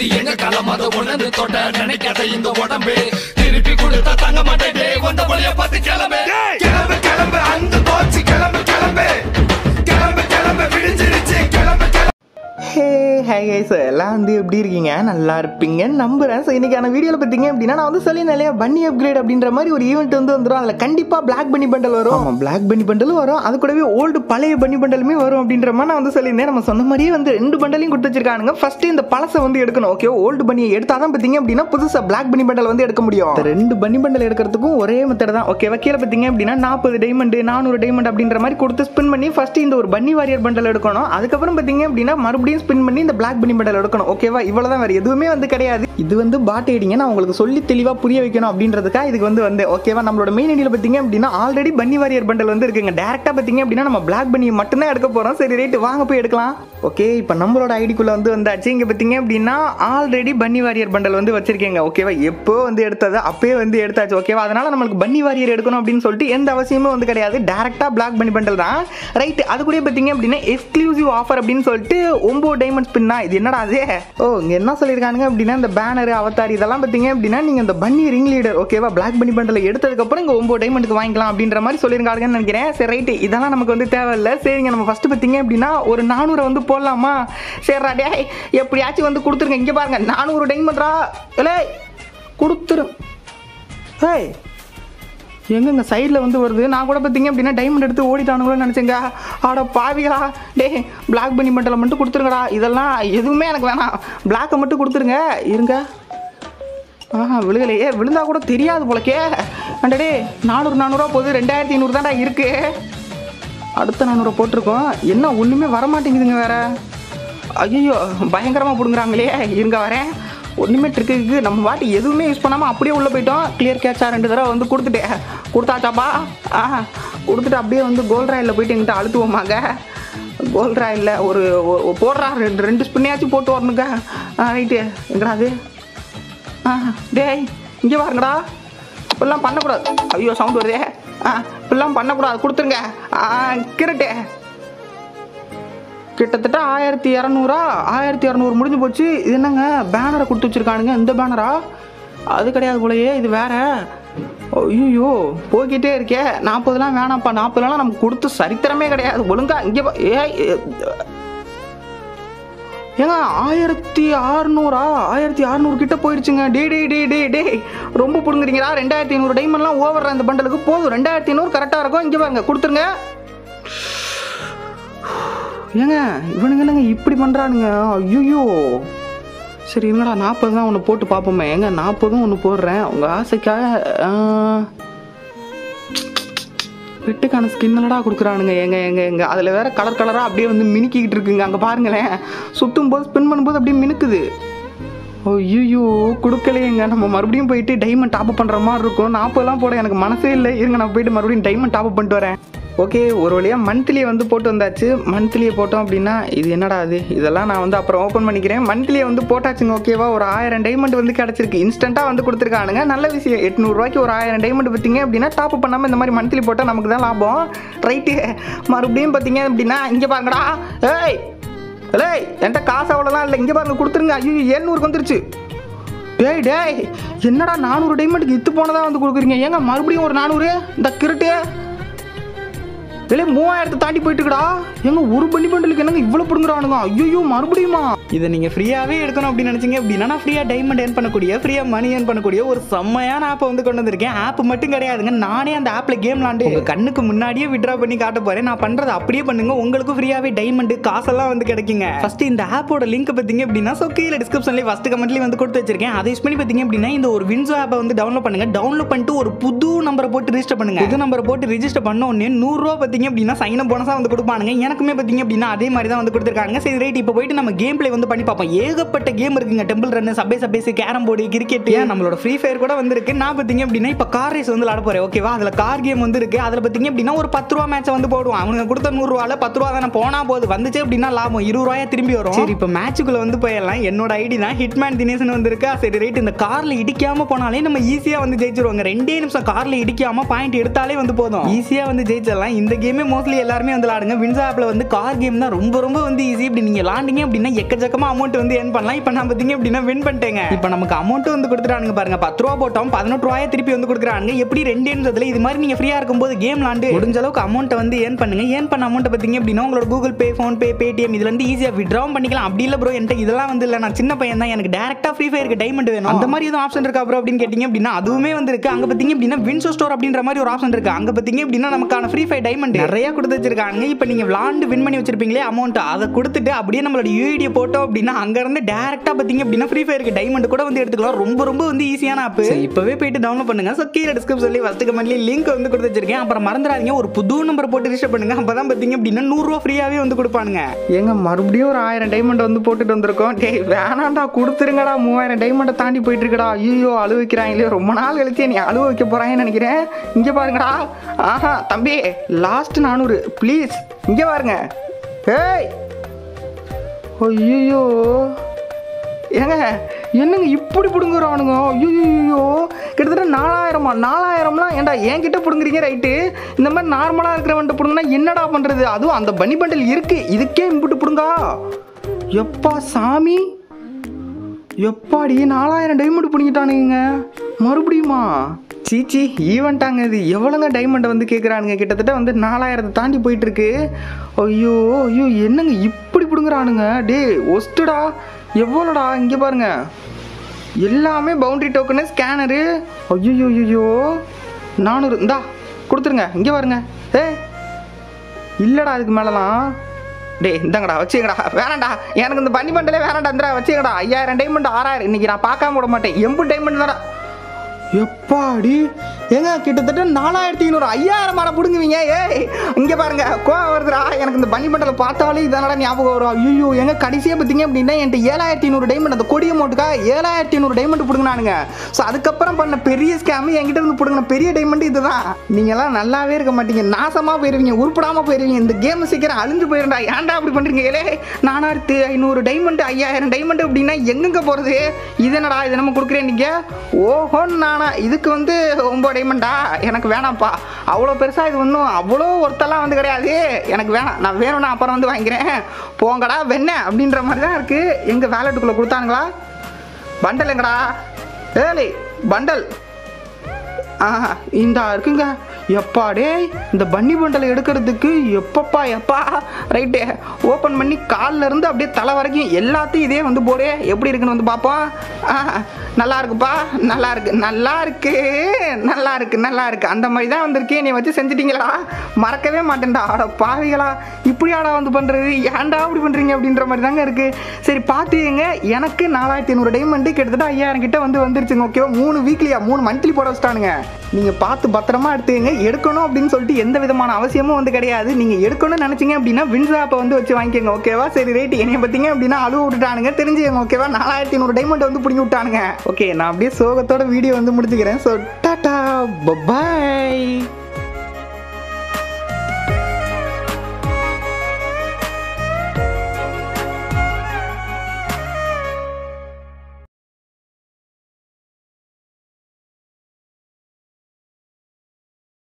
இது எங்க களம் அத உணர்ந்து தொட்ட நினைக்காத இந்த உடம்பு. திருப்பி கொடுத்தா தங்க மாட்டேன் வந்த வழிய பார்த்து கிளம்பு. கிளம்பு ஹே ஹே கைஸ் எல்லாம் வந்து எப்படி இருக்கீங்க? நல்லா இருப்பீங்க. நம்புறேன். ஸோ இன்னைக்கான வீடியோவில் பார்த்தீங்க அப்படின்னா நான் வந்து சொல்லி இல்லையா பன்னி அப்கிரேட் அப்படின்ற மாதிரி ஒரு ஈவெண்ட் வந்து வந்துடும் அதில் கண்டிப்பாக பிளாக் பன்னி பண்டல் வரும். ஆமாம் பிளாக் பன்னி பண்டலும் வரும். அது கூடவே ஓல்டு பழைய பன்னி பண்டலுமே வரும் அப்படின்ற மாதிரி நான் வந்து சொல்லியிருந்தேன். நம்ம சொன்ன மாதிரியே வந்து ரெண்டு பண்டலையும் கொடுத்து வச்சிருக்கானுங்க. ஃபர்ஸ்ட் இந்த பழசை வந்து எடுக்கணும். ஓகே ஓல்டு பன்னியை எடுத்தால் தான் பார்த்தீங்க அப்படின்னா புதுசாக பிளாக் பன்னி பண்டல் வந்து எடுக்க முடியும். ரெண்டு பன்னி பண்டல் எடுக்கிறதுக்கும் ஒரே மெத்தட் தான். ஓகேவா கீழே பார்த்தீங்க அப்படின்னா நாற்பது டைமண்ட் நானூறு டைமண்ட் அப்படின்ற மாதிரி கொடுத்து ஸ்பின் பண்ணி ஃபர்ஸ்ட் இந்த ஒரு பன்னி வாரியர் பண்டல் எடுக்கணும். அதுக்கப்புறம் பார்த்தீங்க அப்படின்னா மறுபடியும் ஸ்பின் பண்ணி இந்த பிளாக் பண்ணி மெடல் எடுக்கணும் ஓகேவா இவ்வளவுதான் வேறு எதுவுமே வந்து கிடையாது. இது வந்து பாட் ஐடிங்க நான் உங்களுக்கு சொல்லி தெளிவாக புரிய வைக்கணும் அப்படின்றதுக்காக இதுக்கு வந்து வந்து ஓகேவா நம்மளோட மெயின் ஐடியில் பார்த்தீங்க அப்படின்னா ஆல்ரெடி பன்னி வாரியர் பண்டல் வந்து இருக்குங்க. டேரெக்டாக பார்த்தீங்க அப்படின்னா நம்ம பிளாக் பண்ணி மட்டும்தான் எடுக்க போகிறோம் சரி ரேட்டு வாங்க போய் எடுக்கலாம். ஓகே இப்போ நம்மளோட ஐடிக்குள்ள வந்து வந்தாச்சு. இங்கே பார்த்தீங்க அப்படின்னா ஆல்ரெடி பன்னி வாரியர் பண்டல் வந்து வச்சிருக்கேங்க. ஓகேவா எப்போ வந்து எடுத்தது? அப்பயே வந்து எடுத்தாச்சு. ஓகேவா அதனால நம்மளுக்கு பன்னி வாரியர் எடுக்கணும் அப்படின்னு சொல்லிட்டு எந்த அவசியமும் வந்து கிடையாது. டேரெக்டாக பிளாக் பன்னி பண்டல் தான். ரைட் அது கூட பார்த்தீங்க அப்படின்னா எக்ஸ்க்ளூசிவ் ஆஃபர் அப்படின்னு சொல்லிட்டு ஒம்பது டைமண்ட் பின்னா இது என்னடா அது? ஓ இங்கே என்ன சொல்லியிருக்காங்க அப்படின்னா இந்த பேனர் அவத்தார் இதெல்லாம் பார்த்தீங்க அப்படின்னா நீங்கள் இந்த பன்னி ரிங் லீடர் ஓகேவா பிளாக் பன்னி பண்டல் எடுத்ததுக்கப்புறம் இங்கே ஒம்பது டைமண்ட்க்கு வாங்கிக்கலாம் அப்படின்ற மாதிரி சொல்லியிருக்காங்கன்னு நினைக்கிறேன். சரி ரைட் இதெல்லாம் நமக்கு வந்து தேவையில்லை. சரிங்க நம்ம ஃபஸ்ட்டு பார்த்தீங்க அப்படின்னா ஒரு நானூறு வந்து போடலாமா? சரிடா டேய் எப்படியாச்சும் வந்து கொடுத்துருங்க. இங்கே பாருங்க நானூறு டைமண்ட்ரா இல்லை கொடுத்துரு. ஏய் எங்கெங்க சைடில் வந்து வருது? நான் கூட பார்த்தீங்க அப்படின்னா டைமண்ட் எடுத்து ஓடிட்டானுங்களோன்னு நினச்சேங்க. ஆட பாவிகளா. டேய் பிளாக் பண்ணி மண்டலை மட்டும் கொடுத்துருங்கடா. இதெல்லாம் எதுவுமே எனக்கு வேணாம். பிளாக்கை மட்டும் கொடுத்துருங்க. இருங்க. ஆஹா விழுகலையே. விழுந்தா கூட தெரியாது போலக்கே. அண்டடே நானூறு நானூறுரூவா போகுது. ரெண்டாயிரத்தி ஐநூறு தான்டா இருக்கு. அடுத்த நானூறு போட்டிருக்கோம். என்ன ஒன்றுமே வரமாட்டேங்குதுங்க வேற. ஐயோ பயங்கரமாக பிடுங்குறாங்களே. இருங்க வரேன் ஒன்றுமே ட்ரிக்கு நம்ம வாட்டி எதுவுமே யூஸ் பண்ணாமல் அப்படியே உள்ளே போயிட்டோம். கிளியர் கேட்சா ரெண்டு தடவை வந்து கொடுத்துட்டேன். கொடுத்தாச்சாப்பா ஆ கொடுத்துட்டு அப்படியே வந்து கோல்ட் ராயில் போயிட்டு எங்கிட்ட அழுத்துவோமாங்க. கோல்ட் ராயில் ஒரு போடுறா. ரெண்டு ரெண்டு ஸ்பின்னையாச்சும் போட்டு வரணுங்க. ஆ ரைட்டு எங்கடா அது? ஆ டேய் இங்கே பாருங்கடா. இப்படிலாம் பண்ணக்கூடாது. ஐயோ சவுண்ட் வருதே. ஆ இப்படிலாம் பண்ணக்கூடாது. கொடுத்துருங்க. ஆ கிரட்டே. கிட்டத்தட்ட ஆயிரத்தி இரநூறா? ஆயிரத்தி இரநூறு முடிஞ்சு போச்சு. இது என்னங்க? பேனரை கொடுத்து வச்சிருக்கானுங்க. இந்த பேனரா அது கிடையாது போலயே. இது வேற. ஐயோ போய்கிட்டே இருக்கே. நாற்பதுலாம் வேணாம்ப்பா. நாற்பதுலாம் நமக்கு கொடுத்து சரித்திரமே கிடையாது. ஒழுங்கா இங்கே ஏய் ஏ- ஏங்க ஆயிரத்தி ஆறுநூறா ஆயிரத்தி அறுநூறு கிட்ட போயிடுச்சுங்க டே டே டே டே டே ரொம்ப பிடுங்குறீங்களா? ரெண்டாயிரத்தி ஐநூறு டைமண்ட்லாம் ஓவர்ற அந்த பண்டலுக்கு போதும். ரெண்டாயிரத்தி ஐநூறு கரெக்டாக இருக்கும். இங்கே பாருங்க கொடுத்துருங்க. ஏங்க இவனுங்க என்னங்க இப்படி பண்ணுறானுங்க ஐயோ சரி என்னடா நாற்பது தான் ஒன்று போட்டு பார்ப்போமே ஏங்க நாற்பதும் ஒன்று போடுறேன். உங்கள் ஆசைக்காக பிட்டுக்கான ஸ்கின்னலடா கொடுக்குறானுங்க? எங்க எங்க எங்க அதில் வேற கலர் கலராக அப்படியே வந்து மினுக்கிக்கிட்டு இருக்குங்க. அங்கே பாருங்களேன். சுட்டும் போது ஸ்பின் பண்ணும்போது அப்படியே மினுக்குது. ஐயோ கொடுக்கலையேங்க. நம்ம மறுபடியும் போயிட்டு டைமண்ட் டாப் பண்ணுற மாதிரி இருக்கும். நாற்பதுலாம் போட எனக்கு மனசே இல்லை. இருங்க நான் போயிட்டு மறுபடியும் டைமண்ட் டாப் பண்ணிட்டு வரேன். ஓகே ஒரு வழியாக மந்த்லியை வந்து போட்டு வந்தாச்சு. மந்த்லியை போட்டோம் அப்படின்னா இது என்னடா அது இதெல்லாம் நான் வந்து அப்புறம் ஓப்பன் பண்ணிக்கிறேன். மந்த்லியை வந்து போட்டாச்சுங்க ஓகேவா ஒரு ஆயிரம் டைமண்ட் வந்து கிடச்சிருக்கு. இன்ஸ்டண்ட்டாக வந்து கொடுத்துருக்கானுங்க. நல்ல விஷயம். எட்நூறுரூவாய்க்கு ஒரு ஆயிரம் டைமண்ட் பார்த்தீங்க அப்படின்னா டாப் பண்ணாமல் இந்த மாதிரி மந்த்லி போட்டால் நமக்கு தான் லாபம். ரைட்டு மறுபடியும் பார்த்தீங்க அப்படின்னா இங்கே பாருங்கடா. ஏய் ஏய் என்கிட்ட காசு அவ்வளோலாம் இல்லை. இங்கே பாருங்க கொடுத்துருங்க. ஐயோ எழுநூறுக்கு வந்துருச்சு. டேய் டேய் என்னடா நானூறு டைமண்டுக்கு இத்து போனதாக வந்து கொடுக்குறீங்க? ஏங்க மறுபடியும் ஒரு நானூறு? இந்த கிருட்டு. வெளியே மூவாயிரத்தை தாண்டி போயிட்டு இருக்கடா எங்க ஒரு பண்ணி பண்டலுக்கு என்னங்க இவ்வளோ பிடுங்குறானுங்க? ஐயோ மறுபடியுமா? இதை நீங்கள் ஃப்ரீயாகவே எடுக்கணும் அப்படின்னு நினச்சிங்க. அப்படின்னா நான் ஃப்ரீயாக டைமண்ட் ஏர்ன் பண்ணக்கூடிய ஃப்ரீயாக மணி ஏர்ன் பண்ணக்கூடிய ஒரு செம்மையான ஆப்பை வந்து கொண்டு வந்திருக்கேன். ஆப் மட்டும் கிடையாதுங்க நானே அந்த ஆப்பில் கேம் விளாண்டு உங்கள் கண்ணுக்கு முன்னாடியே விட்ரா பண்ணி காட்ட போகிறேன் நான் பண்ணுறது அப்படியே பண்ணுங்க. உங்களுக்கு ஃப்ரீயாகவே டைமண்ட் காசெல்லாம் வந்து கிடைக்குங்க. ஃபர்ஸ்ட் இந்த ஆப்போட லிங்க் பார்த்தீங்க அப்படின்னா ஸோ கீழே டிஸ்கிரிப்ஷன்லேயே ஃபஸ்ட் கமெண்ட்லேயே வந்து கொடுத்து வச்சிருக்கேன். அதை யூஸ் பண்ணி பார்த்தீங்க அப்படின்னா இந்த ஒரு வின்சோ ஆப்பை வந்து டவுன்லோட் பண்ணுங்க. டவுன்லோட் பண்ணிட்டு ஒரு புது நம்பரை போட்டு ரிஜிஸ்டர் பண்ணுங்க. புது நம்பரை போட்டு ரிஜிஸ்டர் பண்ண உடனே நூறுரூவா பார்த்தீங்க அப்படின்னா சைன் போனஸாக வந்து கொடுப்பானுங்க. எனக்குமே பார்த்தீங்க அப்படின்னா அதே மாதிரி தான் வந்து கொடுத்துருக்காங்க சரி ரைட் இப்போ போயிட்டு நம்ம கேம் ப்ளே வந்து பண்ணி பார்ப்போம். ஏகப்பட்ட கேம் இருக்குங்க. Temple run சபே Sabesh carrom board cricket நம்மளோட ஃப்ரீ ஃபயர் கூட வந்திருக்கு. நான் பார்த்தீங்க அப்படின்னா இப்போ கார் ரேஸ் வந்து விளாட போறேன். ஓகேவா அதில் கார் கேம் வந்து இருக்கு. அதில் பார்த்தீங்க அப்படின்னா ஒரு பத்து ரூபா மேட்ச் வந்து போடுவான். அவனுங்க கொடுத்த நூறுரூவால பத்து ரூபா தானே போனா போது. வந்துச்சு அப்படின்னா லாபம். இருபது ரூபாயா திரும்பி வரும். சரி இப்போ மேட்சுக்குள்ள வந்து போயிடலாம். என்னோட ஐடி தான் ஹிட்மேன் தினேசன் வந்திருக்கா சரி ரைட் இந்த கார்ல இடிக்காம போனாலே நம்ம ஈஸியா வந்து ஜெயிச்சிருவாங்க. ரெண்டே நிமிஷம் கார்ல இடிக்காம பாயிண்ட் எடுத்தாலே வந்து போதும். ஈஸியா வந்து ஜெயிச்சிடலாம். இந்த கேம் கேமே மோஸ்ட்லி எல்லாருமே வந்து விளாடுங்க. வின்ஸ் ஆப்பில் வந்து கார் கேம் தான் ரொம்ப ரொம்ப வந்து ஈஸி இப்படி நீங்கள் விளாண்டிங்க அப்படின்னா எக்கச்சக்கமாக அமௌண்ட் வந்து ஏர்ன் பண்ணலாம். இப்போ நான் பார்த்தீங்க அப்படின்னா வின் பண்ணிட்டேங்க. இப்போ நமக்கு அமௌண்ட் வந்து கொடுத்துட்டானுங்க பாருங்க. பத்து ரூபா போட்டோம் பதினெட்டு ரூபாயை திருப்பி வந்து கொடுக்குறாங்க எப்படி ரெண்டு இருந்ததுல இது மாதிரி நீங்கள் ஃப்ரீயாக இருக்கும்போது கேம் விளாண்டு முடிஞ்ச அளவுக்கு அமௌண்ட்டை வந்து ஏர்ன் பண்ணுங்க. ஏர்ன் பண்ண அமௌண்ட்டை பார்த்தீங்க அப்படின்னா உங்களோட கூகுள் பே ஃபோன்பே பேடிஎம் இதுல இருந்து ஈஸியாக விட்ராவும் பண்ணிக்கலாம். அப்படி இல்லை ப்ரோ என்கிட்ட இதெல்லாம் வந்து இல்லை. நான் சின்ன பையன் தான். எனக்கு டேரக்டாக ஃப்ரீ ஃபயருக்கு டைமண்ட் வேணும். அந்த மாதிரி எதுவும் ஆப்ஷன் இருக்கா ப்ரோ அப்படின்னு கேட்டிங்க அப்படின்னா அதுவுமே வந்து இருக்கு. அங்கே பார்த்தீங்க அப்படின்னா வின்சோ ஸ்டோர் அப்படின்ற மாதிரி ஒரு ஆப்ஷன் இருக்கு. அங்கே பார்த்தீங்க அப்படின்னா நமக்கான ஃப்ரீ ஃபயர் டைமண்ட் நிறைய கொடுத்து வச்சிருக்காங்க இப்போ நீங்கள் விளாண்டு வின் பண்ணி வச்சிருப்பீங்களே அமௌண்ட் அதை கொடுத்துட்டு அப்படியே நம்மளோட யூஐடியை போட்டோம் அப்படின்னா அங்கேருந்து டேரெக்டாக பார்த்தீங்க அப்படின்னா ஃப்ரீ ஃபயருக்கு டைமண்ட் கூட வந்து எடுத்துக்கலாம். ரொம்ப ரொம்ப வந்து ஈஸியான ஆப் இப்போவே போயிட்டு டவுன்லோட் பண்ணுங்க. ஸோ கீழே டிஸ்கிரிப்ஷன்லேயே ஃபஸ்ட்டு கமெண்ட்லேயே லிங்க் வந்து கொடுத்து வச்சிருக்கேன். அப்புறம் மறந்துடாதீங்க ஒரு புது நம்பர் போட்டு ரிஜிஸ்டர் பண்ணுங்க. அப்போ தான் பார்த்தீங்க அப்படின்னா நூறுரூவா ஃப்ரீயாகவே வந்து கொடுப்பானுங்க. ஏங்க மறுபடியும் ஒரு ஆயிரம் டைமண்ட் வந்து போட்டுட்டு வந்திருக்கோம். டேய் வேணாண்டா கொடுத்துருங்கடா. மூவாயிரம் டைமண்டை தாண்டி போயிட்டு இருக்கடா ஐயோ அழுவ வைக்கிறாங்களே ரொம்ப நாள் கழிச்சு நீ அழுவ வைக்க போறாங்கன்னு நினைக்கிறேன். இங்க பாருங்கடா. ஆஹா தம்பி லாஸ்ட் நானூறு. ப்ளீஸ் இங்கே பாருங்க ஏய்! ஐயோ ஏங்க என்னங்க இப்படி பிடுங்குறானுங்க ஐயோ கிட்டத்தட்ட நாலாயிரமா? நாலாயிரம்லாம் ஏன்டா என்கிட்ட பிடுங்குறீங்க ரைட்டு? இந்த மாதிரி நார்மலாக இருக்கிறவன்ட்ட பிடுங்கினா என்னடா பண்ணுறது அதுவும் அந்த பனி பண்டல் இருக்குது இதுக்கே இம்புட்டு பிடுங்கா. எப்பா சாமி! எப்பாடி நாலாயிரம் டைமண்ட் பிடிங்கிட்டானுங்க? மறுபடியுமா? சீச்சி ஈவெண்ட்டாங்க இது. எவ்வளோங்க டைமண்டை வந்து கேட்குறானுங்க கிட்டத்தட்ட வந்து நாலாயிரத்தை தாண்டி போயிட்டுருக்கு. ஐயோ ஐயோ என்னங்க இப்படி பிடுங்குறானுங்க? டே ஒஸ்ட்டுடா எவ்வளோடா இங்கே பாருங்க. எல்லாமே பவுண்டரி டோக்கனு ஸ்கேனரு ஐயோ ஐயோ நானூறு இந்தா கொடுத்துருங்க. இங்கே பாருங்க. ஏ இல்லைடா அதுக்கு மேலலாம். டேய் இந்தாங்கடா வச்சுங்கடா வேணாண்டா எனக்கு இந்த பண்ணி பண்டலே வேணாண்டா இந்தடா வச்சுங்கடா ஐயாயிரம் டைமண்ட் ஆறாயிரம். இன்னைக்கு நான் பார்க்காம விட மாட்டேன். எம்பு டைமண்ட் தான்டா. எப்பாடி? ஏங்க கிட்டத்தட்ட நாலாயிரத்தி ஐநூறு ஐயாயிரம் மாட பிடுங்குவீங்க. ஏய் இங்கே பாருங்க கோவம் வருதுடா. எனக்கு இந்த பனி மண்டலை பார்த்தாலே இதனால ஞாபகம் வரும். ஐயோ எங்க கடைசியாக பார்த்தீங்க அப்படின்னா என்கிட்ட ஏழாயிரத்தி ஐநூறு டைமண்ட் அந்த கொடி மோட்டுக்கா ஏழாயிரத்தி ஐநூறு டைமண்ட் பிடுங்கினானுங்க. ஸோ அதுக்கப்புறம் பண்ண பெரிய ஸ்கேம் என்கிட்ட இருந்து பிடுங்கின பெரிய டைமண்ட் இதுதான். நீங்களாம் நல்லாவே இருக்க மாட்டீங்க. நாசமாக போயிருவீங்க உருப்படாமல் போயிருவீங்க. இந்த கேம் சீக்கிரம் அழிஞ்சு போயிருந்தா ஏன்டா அப்படி பண்ணுறீங்க ஏலே நானாயிரத்து ஐநூறு டைமண்ட் ஐயாயிரம் டைமண்ட் அப்படின்னா எங்கெங்க போகிறது இது என்னடா இது நம்ம கொடுக்குறேன் நீங்கள் ஓஹோ நானா இதுக்கு வந்து ஒம்பது டைமண்டா எனக்கு வேணாம்ப்பா. அவ்வளோ பெருசாக இது ஒன்றும் அவ்வளோ ஒருத்தெல்லாம் வந்து கிடையாது. எனக்கு வேணாம். நான் வேணும்னா அப்புறம் வந்து வாங்கிக்கிறேன். போங்கடா வெண்ண அப்படின்ற மாதிரி தான் இருக்குது எங்கள் வேலெட்டுக்குள்ளே கொடுத்தானுங்களா? பண்டல் எங்கடா? ஏலி பண்டல் ஆ இந்தா இருக்குங்க. எப்பா இந்த பன்னி பண்டலை எடுக்கிறதுக்கு எப்பப்பா எப்பா? ரைட்டு ஓப்பன் பண்ணி கால்ல இருந்து அப்படியே தலை வரைக்கும் எல்லாத்தையும் இதே வந்து போடே. எப்படி இருக்குன்னு வந்து பார்ப்போம். ஆ நல்லா இருக்குப்பா நல்லா இருக்கு நல்லா இருக்கு நல்லா இருக்கு நல்லா இருக்கு. அந்த மாதிரி தான் வந்திருக்கே நீ வச்சு செஞ்சிட்டீங்களா? மறக்கவே மாட்டேன்டா. ஆட பாவிகளா ஆடா வந்து பண்ணுறது ஏன்டா அப்படி பண்ணுறீங்க அப்படின்ற மாதிரி தாங்க இருக்கு. சரி பார்த்துங்க எனக்கு நாலாயிரத்தி ஐநூறு டைமண்டு கிட்டத்தட்ட ஐயாயிரம் கிட்ட வந்து வந்துருச்சுங்க ஓகேவா மூணு வீக்லியா மூணு மந்த்லி போட வச்சிட்டானுங்க. நீங்கள் பார்த்து பத்திரமா எடுத்துங்க எடுக்கணும் அப்படின்னு சொல்லிட்டு எந்த விதமான அவசியமும் வந்து கிடையாது. நீங்கள் எடுக்கணும்னு நினச்சிங்க அப்படின்னா வின்ஸ் ஆப்பை வந்து வச்சு வாங்கிக்கோங்க ஓகேவா சரி ரேட் என்னைய பார்த்தீங்க அப்படின்னா அழுவ விட்டுட்டானுங்க. தெரிஞ்சுக்கங்க ஓகேவா நாலாயிரத்தி ஐநூறு டைமண்ட் வந்து பிடிங்கி விட்டானுங்க. ஓகே நான் அப்படியே சோகத்தோட வீடியோ வந்து முடிச்சுக்கிறேன். So tata bye bye